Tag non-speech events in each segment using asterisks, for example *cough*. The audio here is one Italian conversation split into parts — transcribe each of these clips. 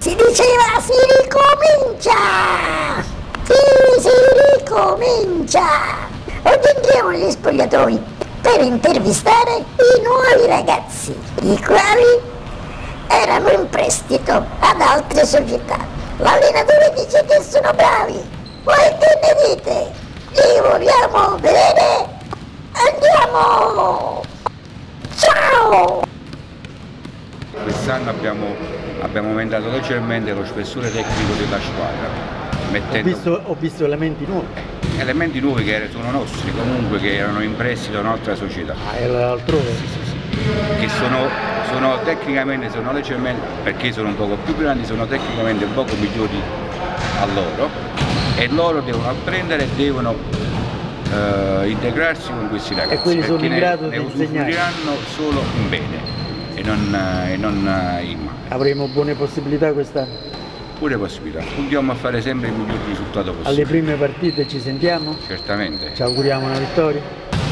Si diceva si ricomincia! Sì, si ricomincia! Oggi entriamo negli spogliatoi per intervistare i nuovi ragazzi, i quali erano in prestito ad altre società. L'allenatore dice che sono bravi, voi che ne dite? Li vogliamo vedere? Andiamo! Ciao! Quest'anno abbiamo, abbiamo aumentato leggermente lo spessore tecnico della squadra, Ho mettendo visto, ho visto elementi nuovi. elementi nuovi che sono nostri comunque, che erano in prestito da un'altra società, Ah, era altrove. che sono, sono tecnicamente, sono leggermente, perché sono un poco più grandi, sono tecnicamente un poco migliori a loro e loro devono apprendere e devono eh, integrarsi con questi ragazzi. E quelli sono in ne- grado ne di insegnare. usufruiranno solo in bene e non, eh, e non eh, in male. Avremo buone possibilità quest'anno. Pure possibilità, puntiamo a fare sempre il miglior risultato Alle possibile. prime partite ci sentiamo, Certamente, ci auguriamo una vittoria.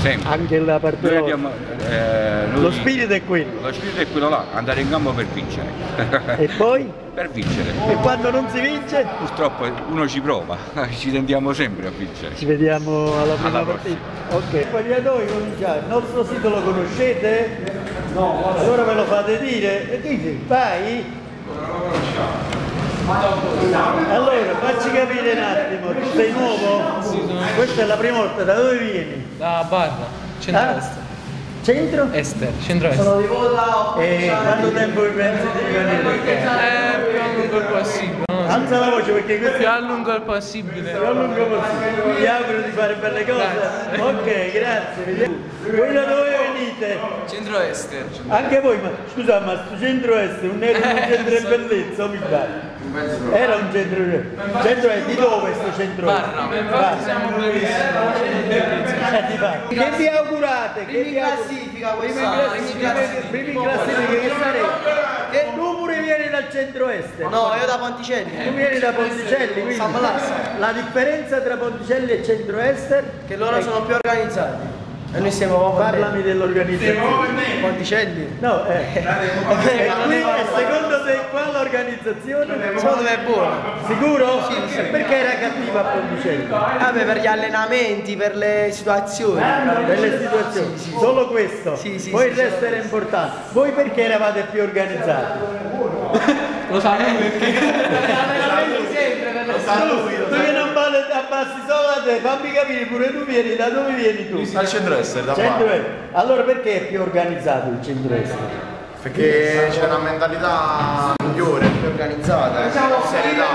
sempre. Anche la Noi partita. abbiamo, eh, noi- Lo spirito è quello. lo spirito è quello là, andare in campo per vincere. E *laughs* poi? per vincere. E quando non si vince? Purtroppo uno ci prova, *laughs* ci tentiamo sempre a vincere. Ci vediamo alla prima Alla partita. Ok. Spogliatoi cominciare. Il nostro sito lo conoscete? No. Allora ve lo fate dire. E dici, vai? Allora, facci capire un attimo, tu sei nuovo? Questa è la prima volta, da dove vieni? Da Barra, centro-est. Centro? Ester, centro-est. E quanto tempo vi pensi di venire? Eh, più a lungo il possibile. no? Alza la voce perché questo è Più a lungo il possibile. più a lungo possibile. Vi auguro di fare belle cose. Grazie. Ok, grazie. Voi da dove venite? Centro-est. Anche voi, ma scusa, ma sto centro-est un era un centro di bellezza, o mi pare? Era un centro centro est di dove sto centro Barra, infatti siamo bravissimi. Che vi augurate? Che Primi vi augurate? classifica classi- primi classifica. primi classifica che sarete? E tu pure vieni dal centro-est? No, io da Ponticelli. Tu vieni da Ponticelli, quindi la differenza tra Ponticelli e centro-est? Che loro sono più organizzati. E noi siamo proprio Parlami dell'organizzazione. Ponticelli. No, eh. E qui, e secondo te qua l'organizzazione? Secondo me è buono. Sicuro? Sì, sì. Perché era cattiva a Ponticelli? Vabbè, per gli allenamenti, per le situazioni. Per le situazioni. Solo questo? Sì, sì, Poi sì, il resto era importante. Voi perché eravate più organizzati? Lo sanno perché? Tu che non vale abbassi solo a te, fammi capire pure tu vieni, da dove vieni tu? Dal centro-est, da Centro. Allora perché è più organizzato il centro-est? Perché c'è una mentalità migliore, più organizzata, serietà.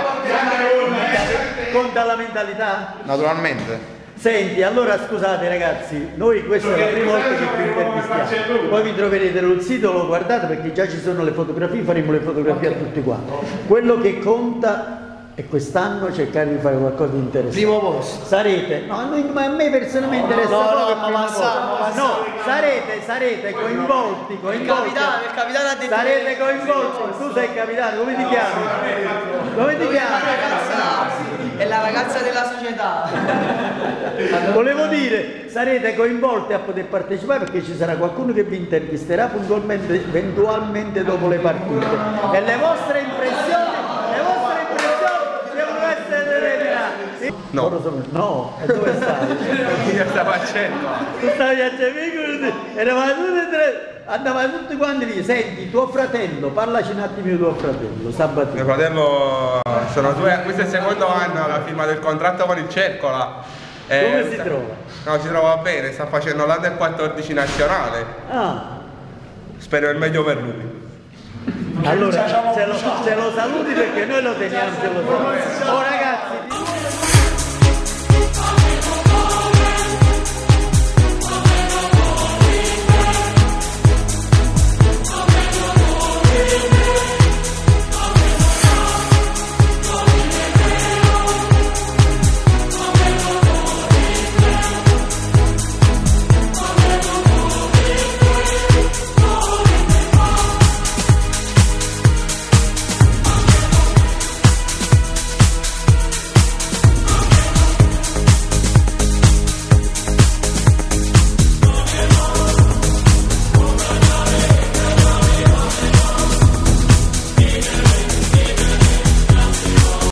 Conta la mentalità? Naturalmente. Senti, allora scusate ragazzi, noi questa è la prima volta che vi intervistiamo, poi vi troverete sul sito, lo guardate perché già ci sono le fotografie, faremo le fotografie a tutti quanti. Quello che conta è quest'anno cercare di fare qualcosa di interessante. Primo posto. Sarete, no, ma a me personalmente resta no, poco no, ma passiamo. No, sarete, sarete coinvolti, Il coinvolti. capitano, il capitano ha detto Sarete coinvolti, tu sei il capitano, come ti chiami? Come ti chiami? È la ragazza della società. *laughs* Volevo dire, sarete coinvolti a poter partecipare perché ci sarà qualcuno che vi intervisterà puntualmente, eventualmente dopo le partite. E le vostre impressioni, le vostre impressioni devono essere determinate. No. No, e dove stai? *laughs* Io stavo facendo. Tu stavi a Cemico, eravamo tutti e tre, andavamo tutti quanti lì. Senti, tuo fratello, parlaci un attimo di tuo fratello, Mio Sabatino. fratello, sono due, questo è il secondo anno che ha firmato il contratto con il Cercola. Eh, Come si sta- trova? No, si trova bene, sta facendo l'Under 14 nazionale. Ah, Spero il meglio per lui. allora ce lo, ce lo saluti perché noi lo teniamo, ce lo saluti. Oh